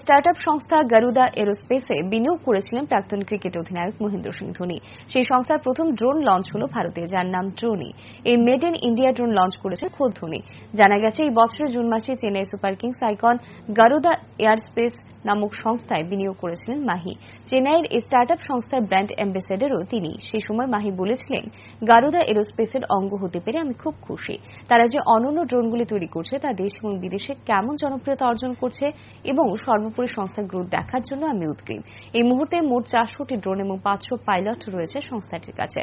Startup সংস্থা গারুদা এরোস্পেসে বিনিয়োগ করেছিলেন প্রাক্তন ক্রিকেট অধিনায়ক মহেন্দ্র সিং ধোনি। সেই সংস্থার প্রথম ড্রোন লঞ্চ হল ভারতে, যার নাম ড্রোনি এই made in India drone launch করেছেন খোদ ধোনি। জানা গেছে, এই বছরের জুন মাসে Chennai super kings icon Garuda airspace নামক সংস্থায় বিনিয়োগ করেছিলেন মাহি। চেন্নাইয়ের এই স্টার্টআপ সংস্থার ব্র্যান্ড অ্যাম্বাসেডারও তিনি। সেই সময় মাহি বলেছিলেন, গারুদা এরোস্পেসের অঙ্গ হতে পেরে আমি খুব খুশি। তারা যে অনন্য ড্রোনগুলি তৈরি করছে তা দেশ এবং বিদেশে কেমন জনপ্রিয়তা অর্জন করছে এবং সর্বোপরি সংস্থার গ্রোথ দেখার জন্য আমি উদ্গ্রীব। এই মুহূর্তে মোট চারশোটি ড্রোন এবং পাঁচশো পাইলট রয়েছে সংস্থাটির কাছে।